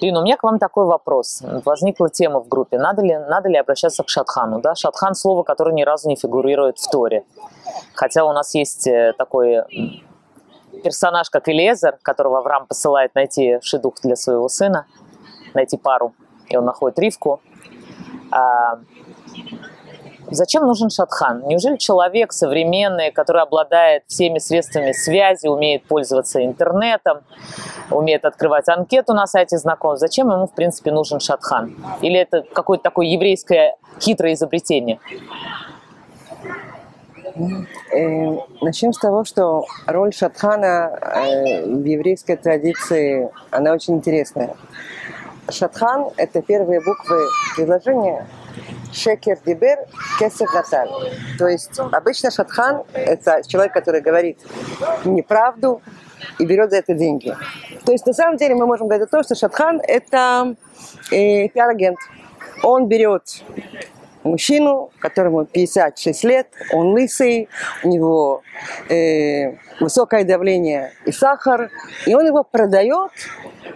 Ирина, у меня к вам такой вопрос. Возникла тема в группе. Надо ли, надо ли обращаться к Шатхану? Да? Шатхан – слово, которое ни разу не фигурирует в Торе. Хотя у нас есть э, такой персонаж, как Элезер, которого Авраам посылает найти шедух для своего сына, найти пару, и он находит Ривку. Зачем нужен шатхан? Неужели человек современный, который обладает всеми средствами связи, умеет пользоваться интернетом, умеет открывать анкету на сайте знакомств, зачем ему, в принципе, нужен шатхан? Или это какое-то такое еврейское хитрое изобретение? Э, начнем с того, что роль шатхана э, в еврейской традиции, она очень интересная. Шатхан – это первые буквы предложения Шекер дибер, кесер наталь. То есть обычно шатхан – это человек, который говорит неправду и берет за это деньги. То есть на самом деле мы можем говорить о том, что шатхан – это э, пиар-агент. Он берет мужчину, которому 56 лет, он лысый, у него э, высокое давление и сахар, и он его продает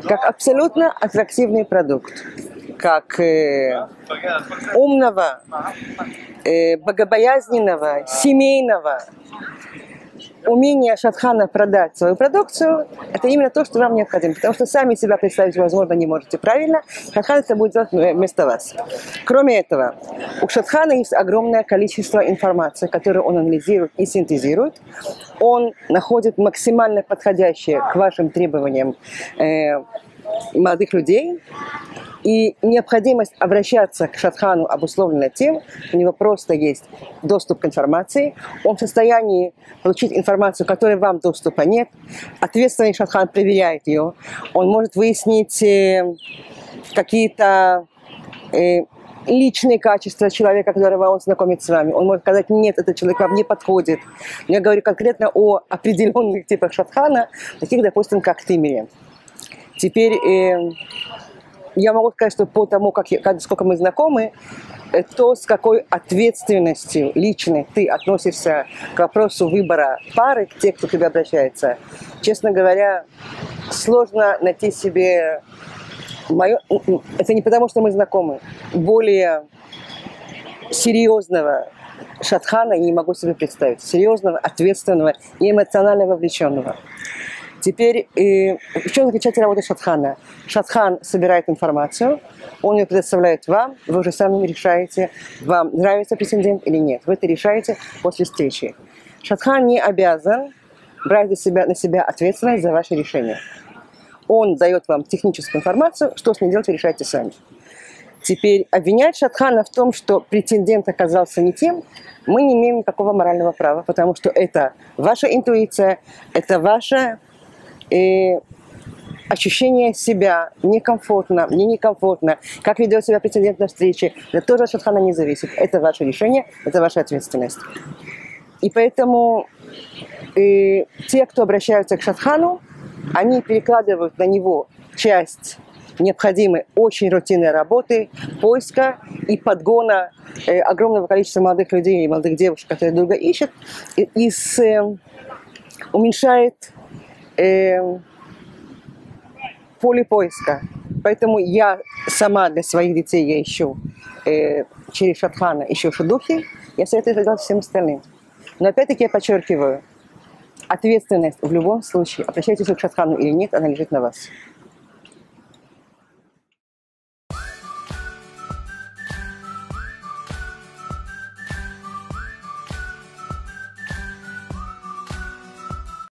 как абсолютно аттрактивный продукт как э, умного, э, богобоязненного, семейного, умение Шатхана продать свою продукцию, это именно то, что вам необходимо. Потому что сами себя представить, возможно, не можете правильно. Шатхан это будет делать вместо вас. Кроме этого, у Шатхана есть огромное количество информации, которую он анализирует и синтезирует. Он находит максимально подходящее к вашим требованиям э, молодых людей, и необходимость обращаться к Шатхану обусловлена тем, у него просто есть доступ к информации, он в состоянии получить информацию, которой вам доступа нет. Ответственный Шатхан проверяет ее, он может выяснить э, какие-то э, личные качества человека, которого он знакомит с вами. Он может сказать, нет, этот человек вам не подходит. Я говорю конкретно о определенных типах шатхана, таких, допустим, как Тимире. Теперь э, я могу сказать, что по тому, как, я, сколько мы знакомы, то, с какой ответственностью личной ты относишься к вопросу выбора пары, к тех, кто к тебе обращается, честно говоря, сложно найти себе мое... Это не потому, что мы знакомы. Более серьезного шатхана я не могу себе представить. Серьезного, ответственного и эмоционально вовлеченного. Теперь, в чем заключается работа Шатхана? Шатхан собирает информацию, он ее предоставляет вам, вы уже сами решаете, вам нравится претендент или нет. Вы это решаете после встречи. Шатхан не обязан брать себя, на себя ответственность за ваше решение. Он дает вам техническую информацию, что с ней делать, вы решаете сами. Теперь обвинять Шатхана в том, что претендент оказался не тем, мы не имеем никакого морального права, потому что это ваша интуиция, это ваша и ощущение себя некомфортно, мне некомфортно, как ведет себя претендент на встрече, это тоже от Шатхана не зависит. Это ваше решение, это ваша ответственность. И поэтому и те, кто обращаются к Шатхану, они перекладывают на него часть необходимой очень рутинной работы, поиска и подгона э, огромного количества молодых людей и молодых девушек, которые друга ищут, и, и с, э, уменьшает э, поле поиска. Поэтому я сама для своих детей я ищу э, через Шатхана, ищу шедухи, я советую это делать всем остальным. Но опять-таки я подчеркиваю, ответственность в любом случае, обращайтесь к Шатхану или нет, она лежит на вас.